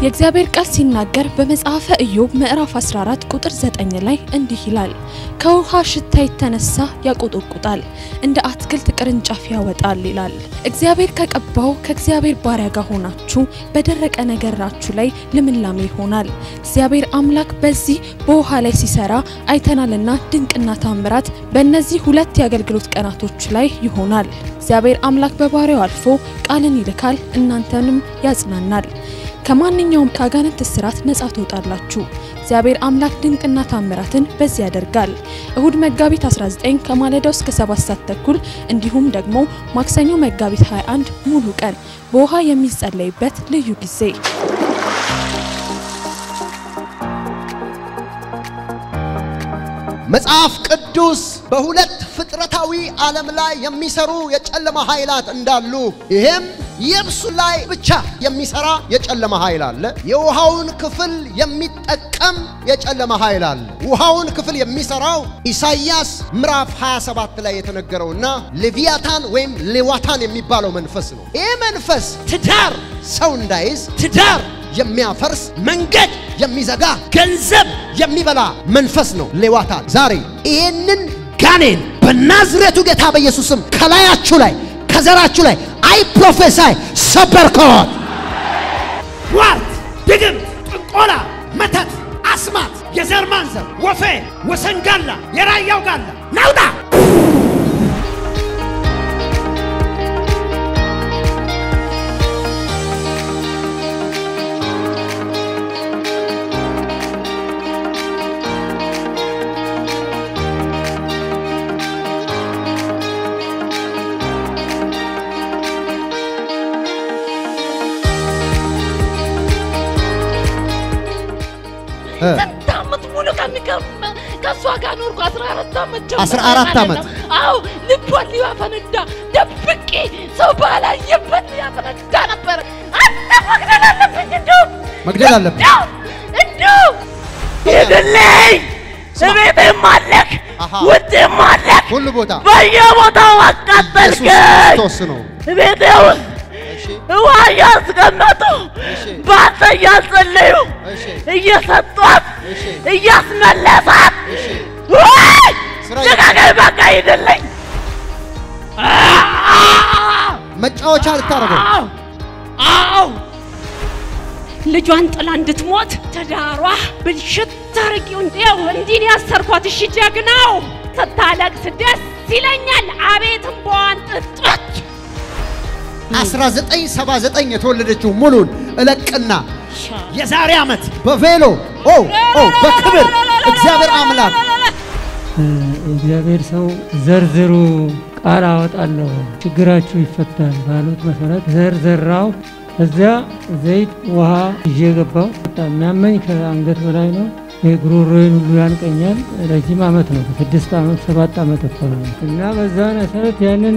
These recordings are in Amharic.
የእግዚአብሔር ቃል ሲናገር በመጽሐፈ ኢዮብ ምዕራፍ 14 ቁጥር 9 ላይ እንዲህ ይላል፣ ከውሃ ሽታ የተነሳ ያቆጠቁጣል፣ እንደ አትክልት ቅርንጫፍ ያወጣል ይላል። እግዚአብሔር ከቀባው ከእግዚአብሔር ባሪያ ጋር ሆናችሁ በደረቀ ነገራችሁ ላይ ልምላሜ ይሆናል። እግዚአብሔር አምላክ በዚህ በውሃ ላይ ሲሰራ አይተናልና ድንቅና ታምራት በእነዚህ ሁለት የአገልግሎት ቀናቶች ላይ ይሆናል። እግዚአብሔር አምላክ በባሪያው አልፎ ቃልን ይልካል፣ እናንተንም ያጽናናል። ከማንኛውም ከአጋንንት እስራት ነጻ ትወጣላችሁ። እግዚአብሔር አምላክ ድንቅና ታምራትን በዚህ ያደርጋል። እሁድ መጋቢት 19 ከማለዳው እስከ 7 ሰዓት ተኩል እንዲሁም ደግሞ ማክሰኞ መጋቢት 21 ሙሉ ቀን በውሃ የሚጸለይበት ልዩ ጊዜ መጽሐፍ ቅዱስ በሁለት ፍጥረታዊ ዓለም ላይ የሚሰሩ የጨለማ ኃይላት እንዳሉ ይሄም የብሱ ላይ ብቻ የሚሰራ የጨለማ ኃይል አለ። የውሃውን ክፍል የሚጠቀም የጨለማ ኃይል አለ። ውሃውን ክፍል የሚሰራው ኢሳይያስ ምዕራፍ 27 ላይ የተነገረውና ሌቪያታን ወይም ሌዋታን የሚባለው መንፈስ ነው። ይህ መንፈስ ትዳር ሰው እንዳይዝ ትዳር የሚያፈርስ መንገድ የሚዘጋ ገንዘብ የሚበላ መንፈስ ነው ሌዋታን። ዛሬ ይህንን ጋኔን በናዝሬቱ ጌታ በኢየሱስም ከላያችሁ ላይ ከዘራችሁ ላይ አይ ፕሮፌሳይ ሰበርከዋል። ሟርት፣ ድግምት፣ ጥንቆላ፣ መተት፣ አስማት፣ የዘር ማንዘር፣ ወፌ፣ ወሰንጋላ፣ የራያው ጋላ ናውጣ ስንት ዓመት ሙሉ ከሚገርም ከእሷ ጋር ኖርኩ። 14 ዓመት ጀምሮ 14 ዓመት? አዎ፣ ልቧን ሊያፈነዳ ደብቄ ሰው ባላየበት ሊያፈነዳ ነበረ። አንተ መግደል አለብኝ እንደው መግደል አለብኝ። እንደው ሂድልኝ። እቤቴም አለክ ውጭም አለክ ሁሉ ቦታ በየቦታው አቃጠልከኝ። እሺ ውሃ እያስቀመጡ በአንተ እያጸለዩ እየሰጧት እያስመለሳት ልቀቀኝ፣ በቃ ሂድልኝ። መጫወቻ አዎ! አዎ! ልጇን ጥላ እንድትሞት ትዳሯ ብልሽት አድርጊው። እንዲያው እንዲህ ያሰርኳት። እሺ ጀግናው! ስታለቅስ ደስ ይለኛል። አቤት እምባዋን ጥጦች 1979 የተወለደችው ሙሉን እለቅና የዛሬ ዓመት በቬሎ ኦ ኦ በክብር እግዚአብሔር አምላክ እግዚአብሔር ሰው ዘርዝሩ ቃል አወጣለሁ ችግራችሁ ይፈታል ባሉት መሰረት ዘር ዘራው። እዚያ ዘይት ውሃ ይዤ ገባው። የሚያመኝ ከአንገት በላይ ነው። የጉሮሮዬን ሁሉ ያንቀኛል። ረጅም ዓመት ነው፣ ስድስት ዓመት ሰባት ዓመት እኮ ነው። እና በዛ መሰረት ያንን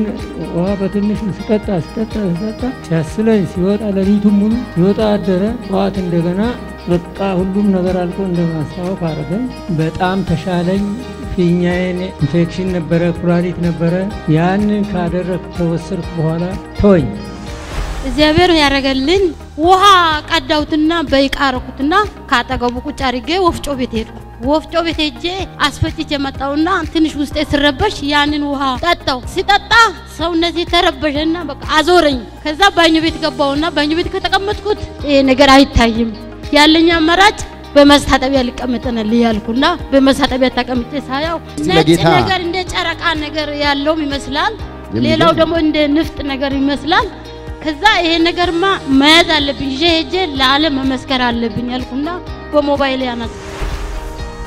ውሃ በትንሹ ስጠጣ ስጠጣ ስጠጣ ሲያስለኝ ሲወጣ ሌሊቱን ሙሉ ሲወጣ አደረ። ጠዋት እንደገና በቃ ሁሉም ነገር አልቆ እንደማስታወቅ አደረገኝ። በጣም ተሻለኝ። ፊኛዬን ኢንፌክሽን ነበረ፣ ኩላሊት ነበረ። ያንን ካደረግኩ ከወሰድኩ በኋላ ተወኝ። እግዚአብሔር ያደረገልኝ ውሃ ቀዳሁትና በይቃ አረኩትና ካጠገቡ ቁጭ አድርጌ ወፍጮ ቤት ሄድኩ። ወፍጮ ቤት ሄጄ አስፈጭቼ መጣሁና ትንሽ ውስጤ ስረበሽ ያንን ውሃ ጠጣው። ሲጠጣ ሰውነቴ ተረበሸና በቃ አዞረኝ። ከዛ ባኞ ቤት ገባሁና ባኞ ቤት ከተቀመጥኩት ይሄ ነገር አይታይም። ያለኝ አማራጭ በመታጠቢያ ልቀመጠናል ያልኩና በመታጠቢያ ተቀምጬ ሳያው ነጭ ነገር እንደ ጨረቃ ነገር ያለውም ይመስላል። ሌላው ደግሞ እንደ ንፍጥ ነገር ይመስላል። ከዛ ይሄ ነገርማ መያዝ አለብኝ። ይዤ ሄጄ ለዓለም መመስከር አለብኝ ያልኩና በሞባይል ያናት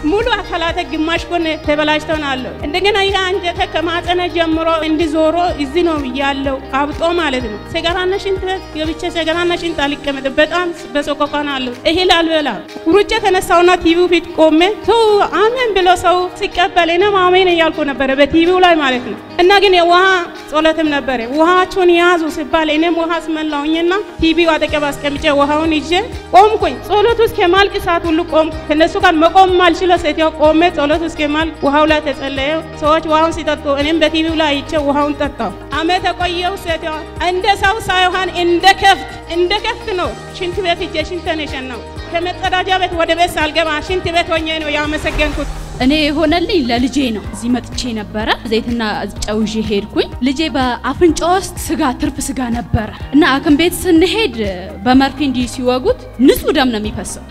ሙሉ አካላተ ግማሽ ጎን ተበላሽተው አለው። እንደገና ይህ አንጀተ ከማጸነ ጀምሮ እንዲዞሮ እዚህ ነው ያለው አብጦ ማለት ነው። ሰገራና ሽንት ቤት ገብቼ ሰገራና ሽንት አልቀመጥ በጣም ነው አለው። እህል አልበላም። ሩጬ ተነሳውና ቲቪው ፊት ቆሜ ቱ አሜን ብሎ ሰው ሲቀበል እኔም አሜን እያልኩ ነበረ በቲቪው ላይ ማለት ነው። እና ግን የውሃ ጸሎትም ነበረ። ውሃችሁን ያዙ ሲባል እኔም ውሃ አስመላውኝና ቲቪው አጠገብ አስቀምጬ ውሃውን ይዤ ቆምኩኝ። ጸሎት ውስጥ ከማልቅ ሰዓት ሁሉ ቆምኩ። ከነሱ ጋር መቆም ማልችለው ሴትዮ ቆሜ ጸሎት ከማልቅ ውሃው ላይ ተጸለየ። ሰዎች ውሃውን ሲጠጡ እኔም በቲቪው ላይ አይቼ ውሃውን ጠጣው። አመት የቆየው ሴትዮ እንደ ሰው ሳይሆን እንደ ከብት እንደ ከብት ነው። ሽንት ቤት ሂጄ ሽንቴን የሸናሁት ከመጸዳጃ ቤት ወደ ቤት ሳልገባ ሽንት ቤት ሆኜ ነው ያመሰገንኩት። እኔ የሆነልኝ ለልጄ ነው። እዚህ መጥቼ ነበረ ዘይትና ጨው ይዤ ሄድኩኝ። ልጄ በአፍንጫ ውስጥ ስጋ ትርፍ ስጋ ነበረ እና ሐኪም ቤት ስንሄድ በመርፌ እንዲህ ሲወጉት ንጹህ ደም ነው የሚፈሰው።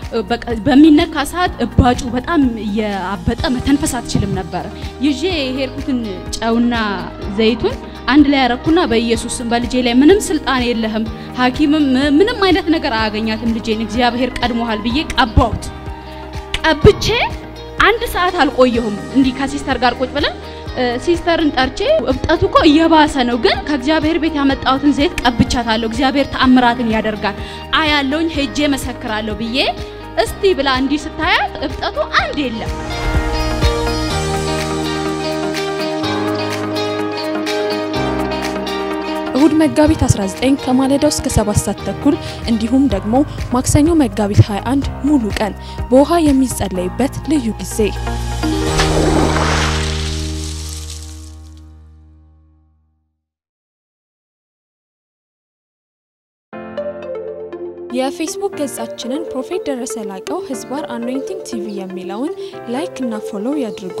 በሚነካ ሰዓት እባጩ በጣም እያበጠ መተንፈስ አትችልም ነበረ። ይዤ የሄድኩትን ጨውና ዘይቱን አንድ ላይ ያረኩና በኢየሱስም በልጄ ላይ ምንም ስልጣን የለህም፣ ሐኪምም ምንም አይነት ነገር አያገኛትም ልጄን እግዚአብሔር ቀድሞሃል ብዬ ቀባሁት። ቀብቼ አንድ ሰዓት አልቆየሁም። እንዲህ ከ sister ጋር ቁጭ ብለን sister ን ጠርቼ እብጠቱ እኮ እየባሰ ነው፣ ግን ከእግዚአብሔር ቤት ያመጣሁትን ዘይት ቀብቻታለሁ፣ እግዚአብሔር ተአምራትን ያደርጋል አያለውኝ፣ ሄጄ መሰክራለሁ ብዬ እስቲ ብላ እንዲህ ስታያት እብጠቱ አንድ የለም። እሁድ መጋቢት 19 ከማለዳው እስከ 7 ሰዓት ተኩል እንዲሁም ደግሞ ማክሰኞ መጋቢት 21 ሙሉ ቀን በውሃ የሚጸለይበት ልዩ ጊዜ። የፌስቡክ ገጻችንን prophet ደረሰ ላቀው ህዝባር anointing TV የሚለውን like እና follow ያድርጉ።